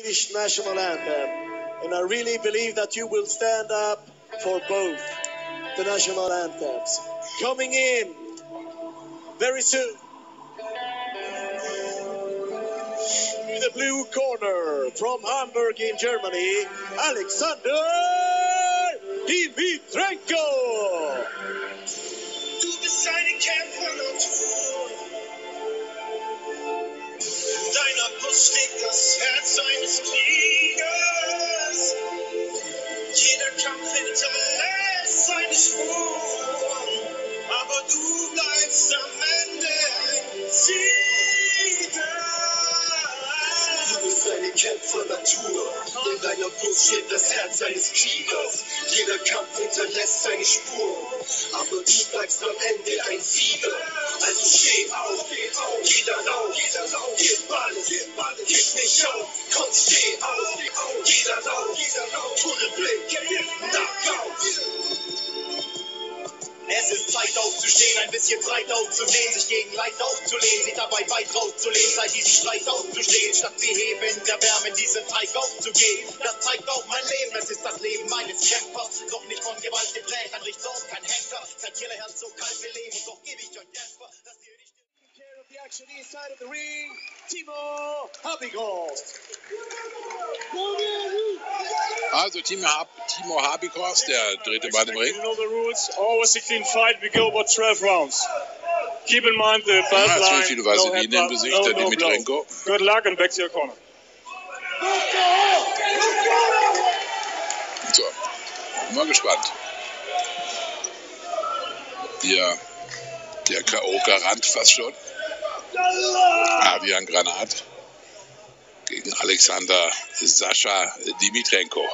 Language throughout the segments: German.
Swedish national anthem. And I really believe that you will stand up for both the national anthems. Coming in very soon. In the blue corner from Hamburg in Germany, Alexander Dimitrenko. Deiner Brust schlägt das Herz eines Kriegers. Jeder Kampf hinterlässt seine Spuren, aber du bleibst am Ende ein Sieger. Du bist eine Kämpfer-Natur. In deiner Brust schlägt das Herz eines Kriegers. Jeder Kampf hinterlässt seine Spuren, aber du bleibst am Ende ein Sieger. Also steh auf, geh auf, jeder laut, jeder laut, gib nicht auf, komm, steh auf, laut, jeder laut, Tunnelblick, Knockout. Es ist Zeit aufzustehen, ein bisschen breit aufzusehen, sich gegen Leid aufzulehnen, sich dabei weit rauszulehnen, Zeit diesen Streit aufzustehen, statt sie heben der Wärme diesen Teig aufzugehen. Das zeigt auch mein Leben, es ist das Leben meines Kämpfers, doch nicht von Gewalt geprägt, ein Richter und kein Henker, kein Killerherz so kalt wie Leben und doch gebe ich euch Dämpfer, dass ihr nicht... The action Timo Habigost. Also Timo, Hab, Timo Habikors, der dritte Mann im Ring. You know the rules. Always a clean fight. We go about 12 rounds. Keep in mind the belt Ja, line. zwölf Kilo Vaseline im headbutt, Gesicht, der Dimitrenko. Good luck and back to your corner. So, mal gespannt. Hier der K.O.-Garant fast schon. Avian Granat gegen Alexander Sascha Dimitrenko.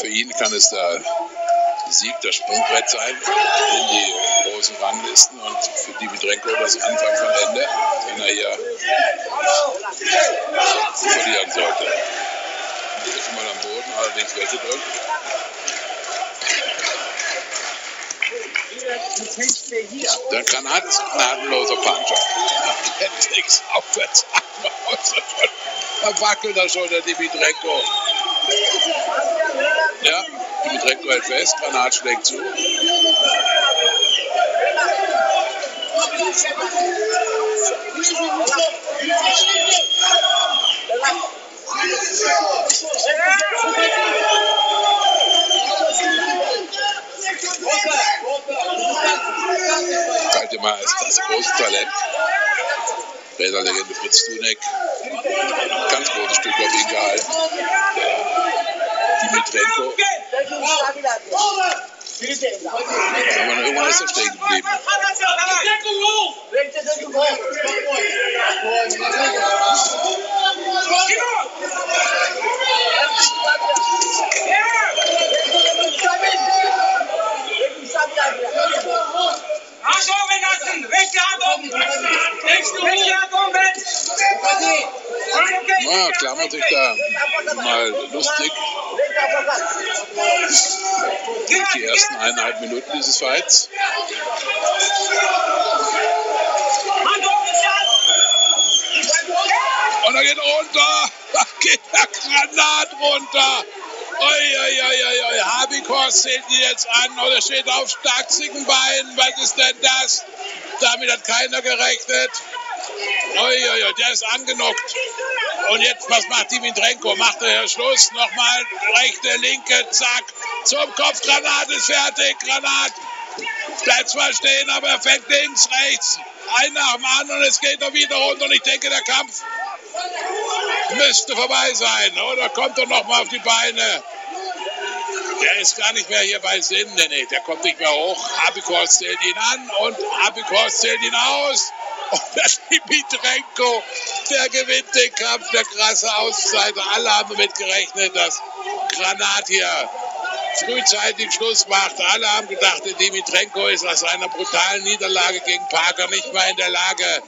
Für ihn kann es der Sieg, das Sprungbrett sein in die großen Ranglisten und für Dimitrenko das Anfang von Ende, wenn er hier verlieren sollte. Ist mal am Boden, allerdings weggedrückt. Der Granat ist ein gnadenloser Puncher. Er nichts aufwärts. Da wackelt er schon, der Dimitrenko. Ja, Dimitrenko hält fest, Granat schlägt zu. Immer als das große Talent. Räderlegende Fritz Dunek. Ganz großes Stück auf ihn gehalten. Dimitrenko. Aber irgendwann ist er stehen geblieben. Arsch Na, klammert sich da mal lustig die ersten eineinhalb Minuten dieses Fights. Ja! Und er geht runter. Da geht der Granat runter. Oi. Habikors zählt ihn jetzt an oder steht auf starksigen Beinen. Was ist denn das? Damit hat keiner gerechnet. Oi, der ist angenockt. Und jetzt, was macht Dimitrenko? Macht er Schluss? Nochmal rechte, linke, zack. Zum Kopf, Granat ist fertig. Granat bleibt zwar stehen, aber er fällt links, rechts. Ein nach dem anderen und es geht er wieder runter. Und ich denke, der Kampf müsste vorbei sein. Oder kommt er noch mal auf die Beine? Der ist gar nicht mehr hier bei Sinn. Nee, nee, der kommt nicht mehr hoch. Abikors zählt ihn an und Abikors zählt ihn aus. Und der Dimitrenko, der gewinnt den Kampf, der krasse Außenseiter. Alle haben damit gerechnet, dass Granat hier frühzeitig Schluss macht. Alle haben gedacht, Dimitrenko ist nach seiner brutalen Niederlage gegen Parker nicht mehr in der Lage,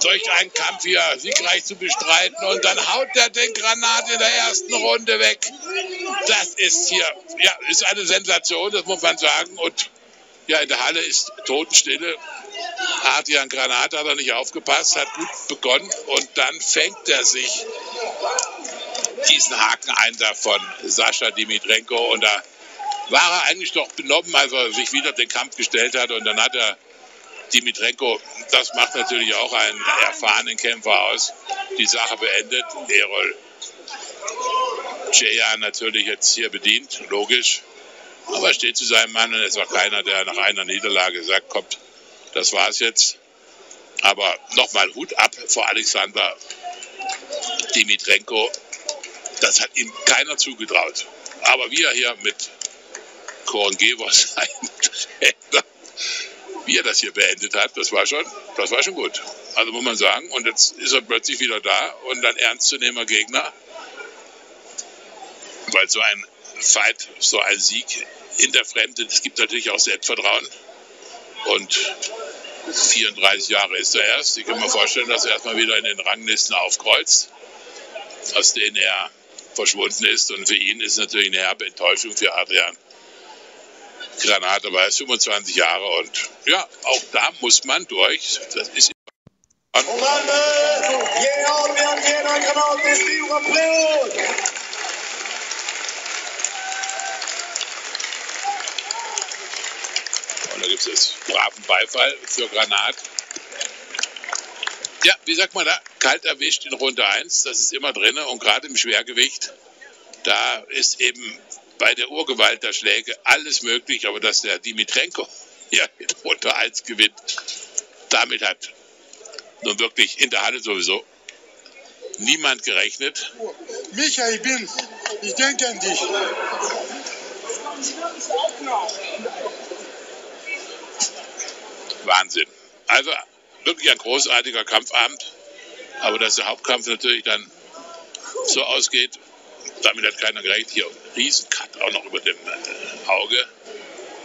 solch einen Kampf hier siegreich zu bestreiten. Und dann haut er den Granat in der ersten Runde weg. Das ist hier, ja, ist eine Sensation, das muss man sagen. Und Ja, in der Halle ist Totenstille. Adrian Granat hat er nicht aufgepasst, hat gut begonnen und dann fängt er sich diesen Haken ein da von Sascha Dimitrenko und da war er eigentlich doch benommen, als er sich wieder den Kampf gestellt hat und dann hat er Dimitrenko, das macht natürlich auch einen erfahrenen Kämpfer aus, die Sache beendet. Erol Ceja natürlich jetzt hier bedient, logisch. Aber er steht zu seinem Mann und es war keiner, der nach einer Niederlage sagt, kommt, das war's jetzt. Aber nochmal Hut ab vor Alexander Dimitrenko. Das hat ihm keiner zugetraut. Aber wie er hier mit Korongevo sein Trainer, wie er das hier beendet hat, das war schon, das war schon gut. Also muss man sagen. Und jetzt ist er plötzlich wieder da und ein ernstzunehmer Gegner. Weil so ein Fight, so ein Sieg in der Fremde, das gibt natürlich auch Selbstvertrauen. Und 34 Jahre ist er erst. Ich kann mir vorstellen, dass er erstmal wieder in den Ranglisten aufkreuzt, aus denen er verschwunden ist. Und für ihn ist natürlich eine herbe Enttäuschung für Adrian Granat, aber er ist 25 Jahre und ja, auch da muss man durch. Das ist Och Malmö ger Adrian Genan Granat en da gibt es braven Beifall für Granat. Ja, wie sagt man da? Kalt erwischt in Runde 1, das ist immer drin. Und gerade im Schwergewicht, da ist eben bei der Urgewalt der Schläge alles möglich. Aber dass der Dimitrenko hier in Runde 1 gewinnt, damit hat nun wirklich in der Halle sowieso niemand gerechnet. Micha, ich bin's. Ich denke an dich. Wahnsinn. Also wirklich ein großartiger Kampfabend. Aber dass der Hauptkampf natürlich dann so ausgeht, damit hat keiner gerechnet. Hier ein Riesencut auch noch über dem äh, Auge.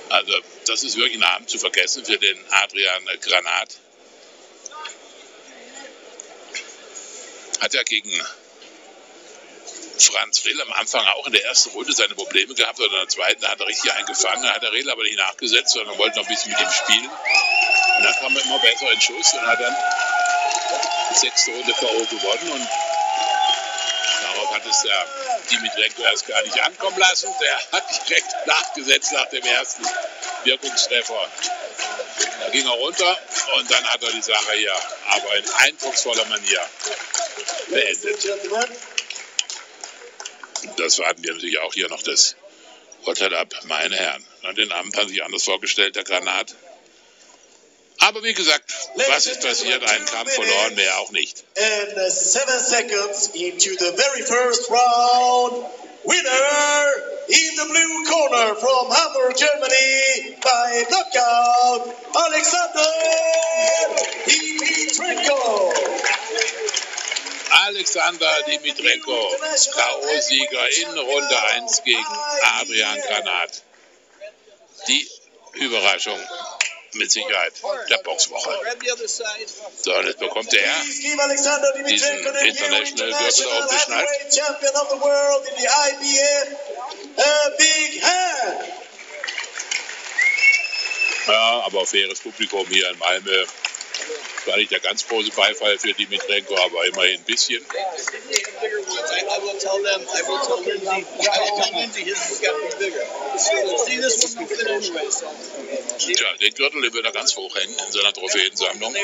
Also das ist wirklich ein Abend zu vergessen für den Adrian Granat. Hat er gegen Franz Rehl am Anfang auch in der ersten Runde seine Probleme gehabt oder in der zweiten, da hat er richtig eingefangen, da hat der Rehl aber nicht nachgesetzt, sondern wollte noch ein bisschen mit ihm spielen. Und dann kam er immer besser in Schuss und hat dann die sechste Runde K.O. gewonnen und darauf hat es der Dimitrenko erst gar nicht ankommen lassen. Der hat direkt nachgesetzt nach dem ersten Wirkungstreffer. Da ging er runter und dann hat er die Sache hier aber in eindrucksvoller Manier beendet. Das warten wir natürlich auch hier noch das Hotel ab, meine Herren. Na, Den Abend hat sich anders vorgestellt, der Granat. Aber wie gesagt, was ist passiert? Ein Kampf verloren, mehr auch nicht. and seven seconds into the very first round, winner in the blue corner from Hamburg, Germany, by knockout, Alexander Dimitrenko. Alexander Dimitrenko, K.O.-Sieger in Runde 1 gegen Adrian Granat. Die Überraschung mit Sicherheit der Boxwoche. So, und jetzt bekommt er new international Gürtel aufgeschnallt. Ja, aber faires Publikum hier in Malmö. War nicht der ganz große Beifall für Dimitrenko, aber immerhin ein bisschen. Tja, den Gürtel wird er ganz hoch hängen in seiner Trophäensammlung.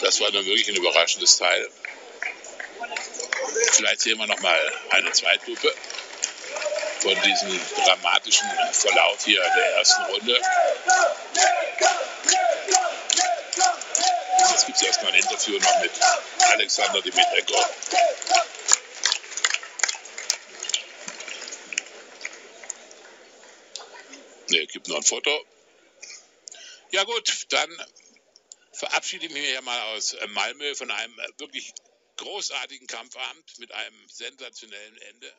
Das war dann wirklich ein überraschendes Teil. Vielleicht sehen wir noch mal eine Zweitlupe von diesem dramatischen Verlauf hier der ersten Runde. Erstmal ein Interview noch mit Alexander Dimitrenko. Ne, gibt noch ein Foto. Ja gut, dann verabschiede ich mich hier mal aus äh, Malmö von einem äh, wirklich großartigen Kampfabend mit einem sensationellen Ende.